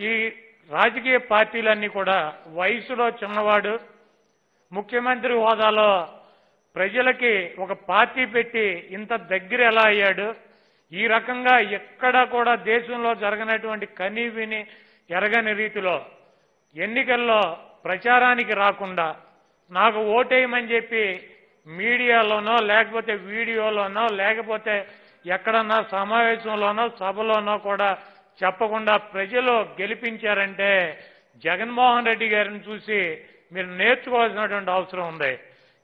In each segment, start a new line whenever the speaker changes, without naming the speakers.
ఈ రాజకీయ పార్టీలన్నీ కూడా వయసులో చిన్నవాడు ముఖ్యమంత్రి హోదాలో ప్రజలకి ఒక పార్టీ పెట్టి ఇంత దగ్గర ఎలా అయ్యాడు? ఈ రకంగా ఎక్కడా కూడా దేశంలో జరగనటువంటి కనీ విని ఎరగని రీతిలో ఎన్నికల్లో ప్రచారానికి రాకుండా నాకు ఓటేయమని చెప్పి మీడియాలోనో లేకపోతే వీడియోలోనో లేకపోతే ఎక్కడన్నా సమావేశంలోనో సభలోనో కూడా చెప్పకుండా ప్రజలు గెలిపించారంటే జగన్మోహన్ రెడ్డి గారిని చూసి మీరు నేర్చుకోవాల్సినటువంటి అవసరం ఉంది.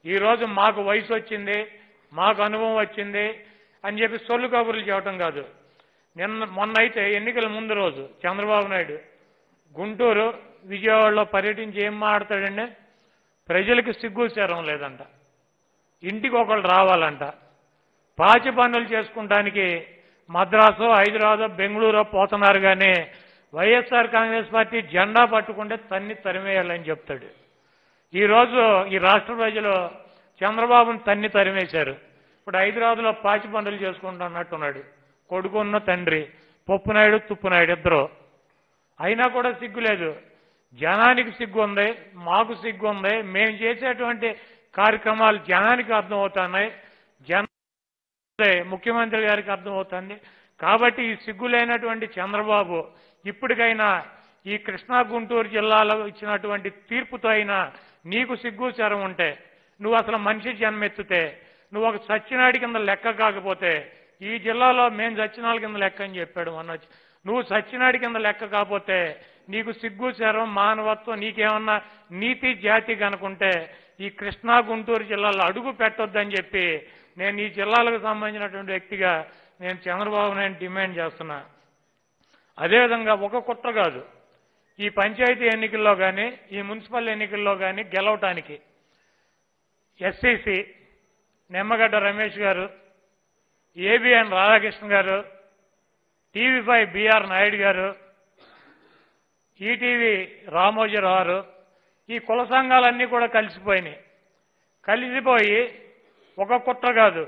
ఈరోజు మాకు వయసు వచ్చింది మాకు అనుభవం వచ్చింది అని చెప్పి సొల్లు కబుర్లు చెప్పడం కాదు. నిన్న మొన్న అయితే ఎన్నికల ముందు రోజు చంద్రబాబు నాయుడు గుంటూరు విజయవాడలో పర్యటించి ఏం మాడతాడండి ప్రజలకు సిగ్గు శరం లేదంట. ఇంటికి ఒకళ్ళు రావాలంట. పాచి పనులు చేసుకుంటానికి మద్రాసు హైదరాబాద్ బెంగళూరు పోతున్నారు కానీ వైఎస్ఆర్ కాంగ్రెస్ పార్టీ జెండా పట్టుకుంటే తన్ని తరిమేయాలని చెప్తాడు. ఈరోజు ఈ రాష్ట్ర ప్రజలు చంద్రబాబును తన్ని తరిమేశారు. ఇప్పుడు హైదరాబాద్లో పాచి పనులు చేసుకుంటున్నట్టున్నాడు. కొడుకున్న తండ్రి పప్పునాయుడు తుప్పునాయుడు ఇద్దరు. అయినా కూడా సిగ్గు లేదు. జనానికి సిగ్గు ఉంది మాకు సిగ్గు ఉంది. మేము చేసేటువంటి కార్యక్రమాలు జనానికి అర్థమవుతున్నాయి. ముఖ్యమంత్రి గారికి అర్థమవుతుంది కాబట్టి ఈ సిగ్గులైనటువంటి చంద్రబాబు ఇప్పటికైనా ఈ కృష్ణా గుంటూరు జిల్లాలో ఇచ్చినటువంటి తీర్పుతో అయినా నీకు సిగ్గు శరం ఉంటే నువ్వు అసలు మనిషి జన్మెత్తితే నువ్వు ఒక సచ్చినాడి కింద లెక్క కాకపోతే ఈ జిల్లాలో మేము సచ్చినాడి కింద లెక్క అని చెప్పాడు మొన్న వచ్చి. నువ్వు సచ్చినాడి కింద లెక్క కాకపోతే నీకు సిగ్గు శరం మానవత్వం నీకేమన్నా నీతి జాతి కనుకుంటే ఈ కృష్ణా గుంటూరు జిల్లాలో అడుగు పెట్టొద్దని చెప్పి నేను ఈ జిల్లాలకు సంబంధించినటువంటి వ్యక్తిగా నేను చంద్రబాబు నాయుడు డిమాండ్ చేస్తున్నా. అదేవిధంగా ఒక కుట్ర కాదు. ఈ పంచాయతీ ఎన్నికల్లో కానీ ఈ మున్సిపల్ ఎన్నికల్లో కానీ గెలవటానికి ఎస్సీసీ నిమ్మగడ్డ రమేష్ గారు ఏబిఎన్ రాధాకృష్ణ గారు టీవీ ఫైవ్ బిఆర్ నాయుడు గారు ఈటీవీ రామోజీరావు గారు ఈ కుల సంఘాలన్నీ కూడా కలిసిపోయినాయి. కలిసిపోయి ఒక కుట్ర కాదు.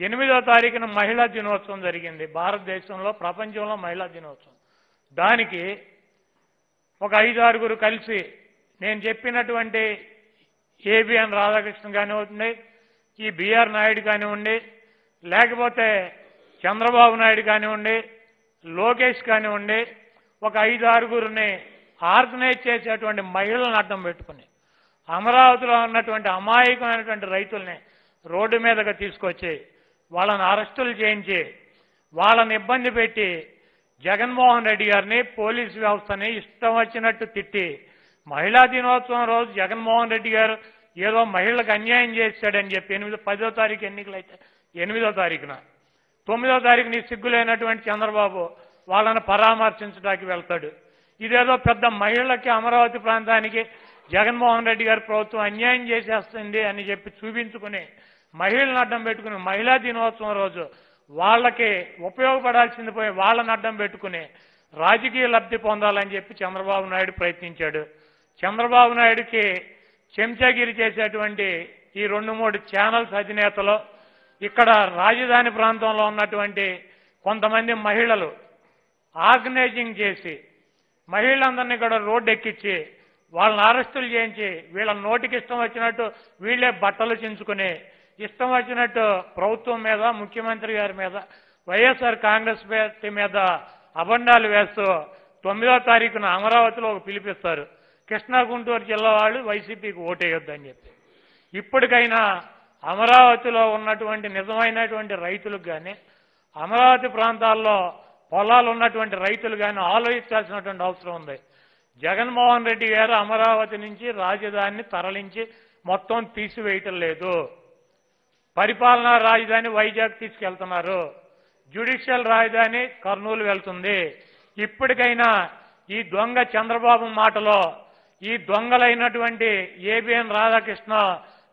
ఎనిమిదో తారీఖున మహిళా దినోత్సవం జరిగింది. భారతదేశంలో ప్రపంచంలో మహిళా దినోత్సవం. దానికి ఒక ఐదు ఆరుగురు కలిసి నేను చెప్పినటువంటి ఏబిఎన్ రాధాకృష్ణ కానివ్వండి ఈ బిఆర్ నాయుడు కానివ్వండి లేకపోతే చంద్రబాబు నాయుడు కానివ్వండి లోకేష్ కానివ్వండి ఒక ఐదు ఆరుగురిని ఆర్గనైజ్ చేసేటువంటి మహిళలను అడ్డం పెట్టుకుని అమరావతిలో ఉన్నటువంటి అమాయకమైనటువంటి రైతుల్ని రోడ్డు మీదకి తీసుకొచ్చి వాళ్ళని అరెస్టులు చేయించి వాళ్ళని ఇబ్బంది పెట్టి జగన్మోహన్ రెడ్డి గారిని పోలీసు వ్యవస్థని ఇష్టం వచ్చినట్టు తిట్టి మహిళా దినోత్సవం రోజు జగన్మోహన్ రెడ్డి గారు ఏదో మహిళలకు అన్యాయం చేశాడని చెప్పి ఎనిమిదో పదో తారీఖు ఎన్నికలైతే ఎనిమిదో తారీఖున. తొమ్మిదో తారీఖు నీ సిగ్గులైనటువంటి చంద్రబాబు వాళ్ళని పరామర్శించడానికి వెళ్తాడు. ఇదేదో పెద్ద మహిళలకి అమరావతి ప్రాంతానికి జగన్మోహన్ రెడ్డి గారి ప్రభుత్వం అన్యాయం చేసేస్తుంది అని చెప్పి చూపించుకుని మహిళలను అడ్డం పెట్టుకుని మహిళా దినోత్సవం రోజు వాళ్ళకి ఉపయోగపడాల్సింది పోయి వాళ్ళని అడ్డం పెట్టుకుని రాజకీయ లబ్ధి పొందాలని చెప్పి చంద్రబాబు నాయుడు ప్రయత్నించాడు. చంద్రబాబు నాయుడుకి చెంచాగిరి చేసేటువంటి ఈ రెండు మూడు ఛానల్స్ అధినేతలు ఇక్కడ రాజధాని ప్రాంతంలో ఉన్నటువంటి కొంతమంది మహిళలు ఆర్గనైజింగ్ చేసి మహిళలందరినీ కూడా రోడ్డు ఎక్కించి వాళ్ళని అరెస్టులు చేయించి వీళ్ళ నోటికి ఇష్టం వచ్చినట్టు వీళ్ళే బట్టలు చించుకుని ఇష్టం వచ్చినట్టు ప్రభుత్వం మీద ముఖ్యమంత్రి గారి మీద వైఎస్ఆర్ కాంగ్రెస్ పార్టీ మీద అబండాలు వేస్తూ తొమ్మిదో తారీఖున అమరావతిలో ఒక పిలిపిస్తారు. కృష్ణా గుంటూరు జిల్లా వాళ్ళు వైసీపీకి ఓటేయొద్దని చెప్పి. ఇప్పటికైనా అమరావతిలో ఉన్నటువంటి నిజమైనటువంటి రైతులకు కానీ అమరావతి ప్రాంతాల్లో పొలాలు ఉన్నటువంటి రైతులు కానీ ఆలోచించాల్సినటువంటి అవసరం ఉంది. జగన్మోహన్ రెడ్డి గారు అమరావతి నుంచి రాజధానిని తరలించి మొత్తం తీసివేయటం లేదు. పరిపాలనా రాజధాని వైజాగ్ తీసుకెళ్తున్నారు. జ్యుడిషియల్ రాజధాని కర్నూలు వెళ్తుంది. ఇప్పటికైనా ఈ దొంగ చంద్రబాబు మాటలో ఈ దొంగలైనటువంటి ఏబిఎన్ రాధాకృష్ణ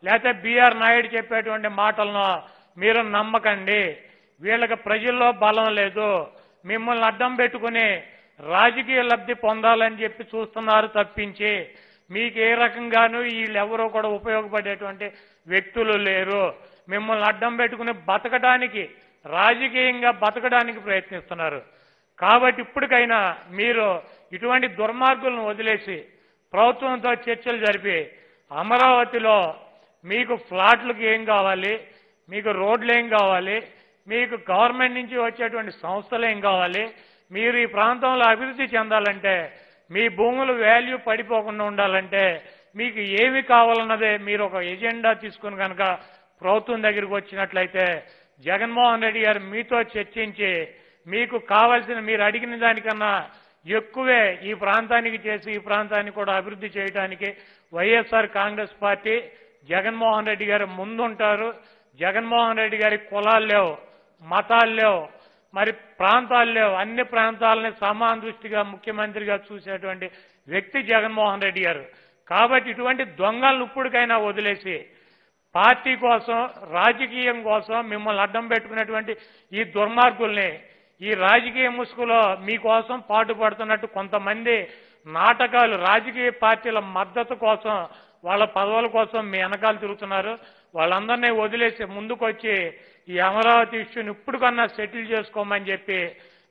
లేకపోతే బిఆర్ నాయుడు చెప్పేటువంటి మాటలను మీరు నమ్మకండి. వీళ్ళకి ప్రజల్లో బలం లేదు. మిమ్మల్ని అడ్డం పెట్టుకుని రాజకీయ లబ్ధి పొందాలని చెప్పి చూస్తున్నారు తప్పించి మీకు ఏ రకంగానూ వీళ్ళెవరూ కూడా ఉపయోగపడేటువంటి వ్యక్తులు లేరు. మిమ్మల్ని అడ్డం పెట్టుకుని బతకడానికి రాజకీయంగా బతకడానికి ప్రయత్నిస్తున్నారు. కాబట్టి ఇప్పటికైనా మీరు ఇటువంటి దుర్మార్గులను వదిలేసి ప్రభుత్వంతో చర్చలు జరిపి అమరావతిలో మీకు ఫ్లాట్లకు ఏం కావాలి మీకు రోడ్లు ఏం కావాలి మీకు గవర్నమెంట్ నుంచి వచ్చేటువంటి సంస్థలు ఏం కావాలి మీరు ఈ ప్రాంతంలో అభివృద్ధి చెందాలంటే మీ భూముల వాల్యూ పడిపోకుండా ఉండాలంటే మీకు ఏమి కావాలన్నదే మీరు ఒక ఎజెండా తీసుకుని కనుక ప్రభుత్వం దగ్గరికి వచ్చినట్లయితే జగన్మోహన్ రెడ్డి గారు మీతో చర్చించి మీకు కావలసిన మీరు అడిగిన దానికన్నా ఎక్కువే ఈ ప్రాంతానికి చేసి ఈ ప్రాంతాన్ని కూడా అభివృద్ధి చేయడానికి వైఎస్ఆర్ కాంగ్రెస్ పార్టీ జగన్మోహన్ రెడ్డి గారు ముందుంటారు. జగన్మోహన్ రెడ్డి గారి కులాలు లేవు మతాలు లేవు మరి ప్రాంతాలు లేవు. అన్ని ప్రాంతాలని సమాన దృష్టిగా ముఖ్యమంత్రిగా చూసేటువంటి వ్యక్తి జగన్మోహన్ రెడ్డి గారు. కాబట్టి ఇటువంటి దొంగలను ఇప్పటికైనా వదిలేసి పార్టీ కోసం రాజకీయం కోసం మిమ్మల్ని అడ్డం పెట్టుకున్నటువంటి ఈ దుర్మార్గుల్ని ఈ రాజకీయ ముసుగులో మీకోసం పాటుపడుతున్నట్టు కొంతమంది నాటకాలు రాజకీయ పార్టీల మద్దతు కోసం వాళ్ళ పదవుల కోసం మీ వెనకాల తిరుగుతున్నారు. వాళ్ళందరినీ వదిలేసి ముందుకొచ్చి ఈ అమరావతి ఇష్యూని ఇప్పుడు కన్నా సెటిల్ చేసుకోమని చెప్పి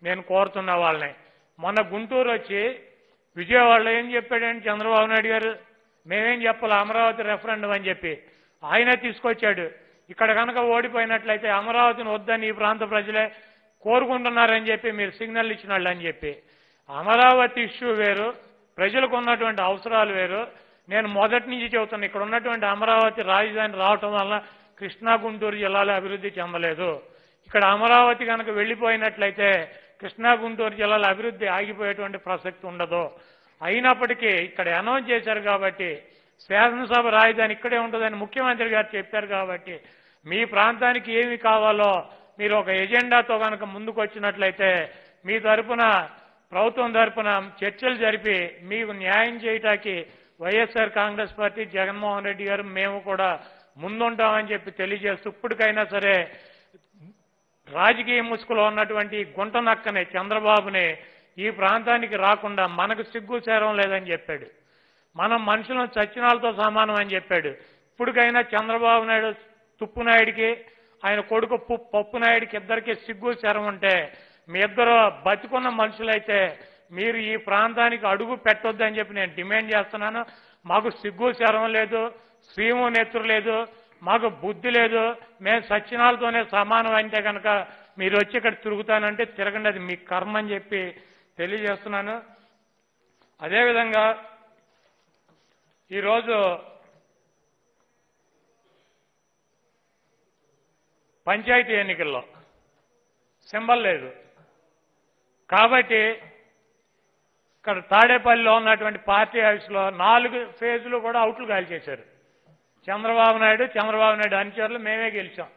నేను కోరుతున్నా వాళ్ళని. మొన్న గుంటూరు వచ్చి విజయవాడలో ఏం చెప్పాడంటే చంద్రబాబు నాయుడు గారు? మేమేం చెప్పాలి? అమరావతి రెఫరెండం అని చెప్పి. ఆయనే తీసుకొచ్చాడు. ఇక్కడ కనుక ఓడిపోయినట్లయితే అమరావతిని వద్దని ఈ ప్రాంత ప్రజలే కోరుకుంటున్నారని చెప్పి మీరు సిగ్నల్ ఇచ్చిన వాళ్ళు అని చెప్పి. అమరావతి ఇష్యూ వేరు ప్రజలకు ఉన్నటువంటి అవసరాలు వేరు. నేను మొదటి నుంచి చెబుతాను ఇక్కడ ఉన్నటువంటి అమరావతి రాజధాని రావటం వల్ల కృష్ణా గుంటూరు జిల్లాలో అభివృద్ధి చెందలేదు. ఇక్కడ అమరావతి కనుక వెళ్ళిపోయినట్లయితే కృష్ణా గుంటూరు జిల్లాలో అభివృద్ధి ఆగిపోయేటువంటి ప్రసక్తి ఉండదు. అయినప్పటికీ ఇక్కడ అనౌన్స్ చేశారు కాబట్టి శాసనసభ రాజధాని ఇక్కడే ఉంటుందని ముఖ్యమంత్రి గారు చెప్పారు కాబట్టి మీ ప్రాంతానికి ఏమి కావాలో మీరు ఒక ఎజెండాతో కనుక ముందుకు వచ్చినట్లయితే మీ తరపున ప్రభుత్వం తరపున చర్చలు జరిపి మీకు న్యాయం చేయటానికి వైఎస్ఆర్ కాంగ్రెస్ పార్టీ జగన్మోహన్ రెడ్డి గారు మేము కూడా ముందుంటామని చెప్పి తెలియజేస్తూ ఇప్పటికైనా సరే రాజకీయ ముసుగులో ఉన్నటువంటి గుంట నక్కని చంద్రబాబుని ఈ ప్రాంతానికి రాకుండా మనకు సిగ్గు చేరం లేదని చెప్పాడు. మనం మనుషులను సచ్చినాలతో సమానం అని చెప్పాడు. ఇప్పటికైనా చంద్రబాబు నాయుడు తుప్పునాయుడికి ఆయన కొడుకు పప్పు నాయుడికి ఇద్దరికి సిగ్గు శరం ఉంటే మీ ఇద్దరు బతికున్న మనుషులైతే మీరు ఈ ప్రాంతానికి అడుగు పెట్టొద్దని చెప్పి నేను డిమాండ్ చేస్తున్నాను. మాకు సిగ్గు శరం లేదు శ్రీము నెత్తురు లేదు మాకు బుద్ధి లేదు. మేము సచ్చినాలతోనే సమానం అంటే కనుక మీరు వచ్చి ఇక్కడ తిరుగుతానంటే తిరగండి. అది మీ కర్మ అని చెప్పి తెలియజేస్తున్నాను. అదేవిధంగా ఈరోజు పంచాయతీ ఎన్నికల్లో సింబల్ లేదు. కాబట్టి ఇక్కడ తాడేపల్లిలో ఉన్నటువంటి పార్టీ ఆఫీస్లో నాలుగు ఫేజ్లు కూడా అవుట్లు గాలి చేశారు. చంద్రబాబు నాయుడు చంద్రబాబు నాయుడు అనుచరులు మేమే గెలిచాం.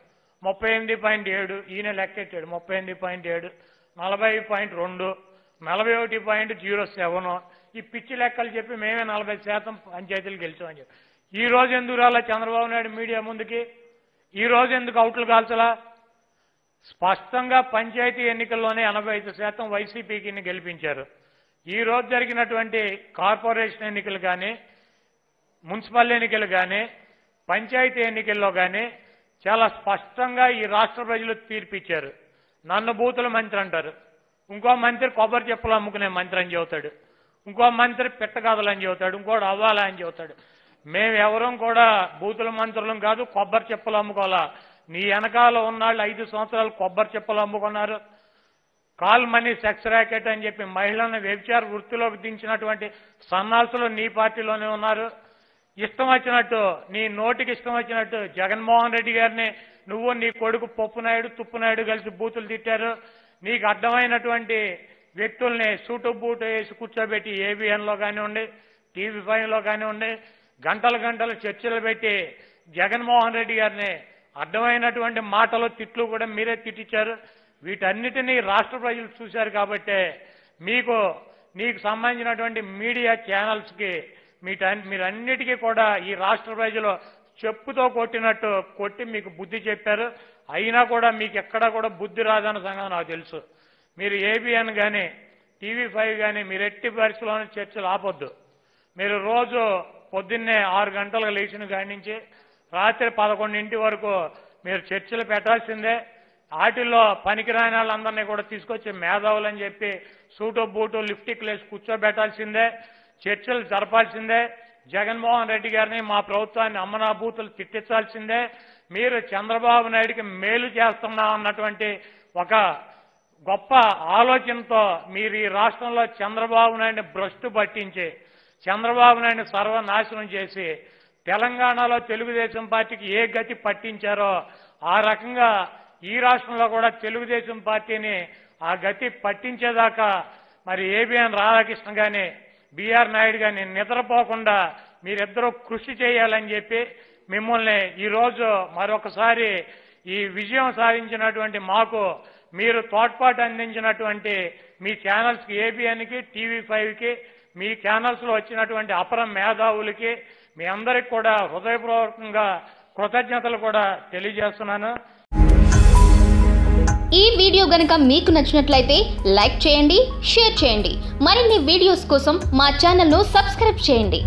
ముప్పై ఎనిమిది పాయింట్ ఏడు ఈయన లెక్కెట్టాడు. ముప్పై ఎనిమిది పాయింట్ ఏడు నలభై పాయింట్ రెండు నలభై ఒకటి పాయింట్ జీరో సెవెన్ ఈ పిచ్చి లెక్కలు చెప్పి మేమే నలభై శాతం పంచాయతీలు గెలిచామని చెప్పి. ఈ రోజు ఎందుకు రాలా చంద్రబాబు నాయుడు మీడియా ముందుకి? ఈ రోజు ఎందుకు అవుట్లు కాల్చలా? స్పష్టంగా పంచాయతీ ఎన్నికల్లోనే ఎనభై ఐదు శాతం వైసీపీకి గెలిపించారు. ఈ రోజు జరిగినటువంటి కార్పొరేషన్ ఎన్నికలు కానీ మున్సిపల్ ఎన్నికలు కానీ పంచాయతీ ఎన్నికల్లో కానీ చాలా స్పష్టంగా ఈ రాష్ట్ర ప్రజలు తీర్పిచ్చారు. నన్ను బూతుల మంత్రి అంటారు. ఇంకో మంత్రి కొబ్బరి చెప్పులు అమ్ముకునే మంత్రి అని చెబుతాడు. ఇంకో మంత్రి పిట్టకథలు అని చెబుతాడు ఇంకోటి అవ్వాలా అని చెబుతాడు. మేము కూడా బూతుల మంత్రులం కాదు కొబ్బరి చెప్పులు అమ్ముకోవాలా? నీ వెనకాల ఉన్నాళ్ళు ఐదు సంవత్సరాలు కొబ్బరి చెప్పులు అమ్ముకున్నారు. కాల్ మనీ సెక్స్ ర్యాకెట్ అని చెప్పి మహిళలను వ్యభిచార వృత్తిలోకి దించినటువంటి సన్నాసులు నీ పార్టీలోనే ఉన్నారు. ఇష్టం వచ్చినట్టు నీ నోటికి ఇష్టం వచ్చినట్టు జగన్మోహన్ రెడ్డి గారిని నువ్వు నీ కొడుకు పప్పునాయుడు తుప్పునాయుడు కలిసి బూతులు తిట్టారు. నీకు అర్థమైనటువంటి వ్యక్తుల్ని సూటు బూటు వేసి కూర్చోబెట్టి ఏబిఎన్లో కానివ్వండి టీవీ ఫైవ్లో కానివ్వండి గంటలు గంటలు చర్చలు పెట్టి జగన్మోహన్ రెడ్డి గారిని అర్థమైనటువంటి మాటలు తిట్లు కూడా మీరే తిట్టించారు వీటన్నిటినీ రాష్ట్ర ప్రజలు చూశారు కాబట్టే మీకు నీకు సంబంధించినటువంటి మీడియా ఛానల్స్కి మీట మీరన్నిటికీ కూడా ఈ రాష్ట్ర ప్రజలు చెప్పుతో కొట్టినట్టు కొట్టి మీకు బుద్ధి చెప్పారు. అయినా కూడా మీకు ఎక్కడా కూడా బుద్ధి రాదన్న సంగతి నాకు తెలుసు. మీరు ఏబిఎన్ కానీ టీవీ ఫైవ్ కానీ మీరు ఎట్టి పరిస్థితుల్లోనూ చర్చలు ఆపొద్దు. మీరు రోజు పొద్దున్నే ఆరు గంటలకు లేచిన కాడి నుంచి రాత్రి పదకొండింటి వరకు మీరు చర్చలు పెట్టాల్సిందే. వాటిల్లో పనికిరాని వాళ్ళందరినీ కూడా తీసుకొచ్చి మేధావులని చెప్పి సూటు బూటు లిఫ్టిక్లు వేసి కూర్చోబెట్టాల్సిందే. చర్చలు జరపాల్సిందే. జగన్మోహన్ రెడ్డి గారిని మా ప్రభుత్వాన్ని అమ్మనాభూతులు తిట్టించాల్సిందే. మీరు చంద్రబాబు నాయుడికి మేలు చేస్తున్నా అన్నటువంటి ఒక గొప్ప ఆలోచనతో మీరు ఈ రాష్ట్రంలో చంద్రబాబు నాయుడిని భ్రష్టు పట్టించి చంద్రబాబు నాయుడిని సర్వనాశనం చేసి తెలంగాణలో తెలుగుదేశం పార్టీకి ఏ గతి పట్టించారో ఆ రకంగా ఈ రాష్ట్రంలో కూడా తెలుగుదేశం పార్టీని ఆ గతి పట్టించేదాకా మరి ఏబిఎన్ రాధాకృష్ణ గాని బిఆర్ నాయుడు గాని నిద్రపోకుండా మీరిద్దరూ కృషి చేయాలని చెప్పి మిమ్మల్ని ఈరోజు మరొకసారి ఈ విజయం సాధించినటువంటి మాకు మీరు తోడ్పాటు అందించినటువంటి మీ ఛానల్స్కి ఏబిఎన్కి టీవీ ఫైవ్కి మీ ఛానల్స్లో వచ్చినటువంటి అపర మేధావులకి మీ అందరికి కూడా హృదయపూర్వకంగా కృతజ్ఞతలు కూడా తెలియజేస్తున్నాను.
ఈ వీడియో గనక మీకు నచ్చినట్లయితే లైక్ చేయండి షేర్ చేయండి. మరిన్ని వీడియోస్ కోసం మా ఛానల్ను సబ్స్క్రైబ్ చేయండి.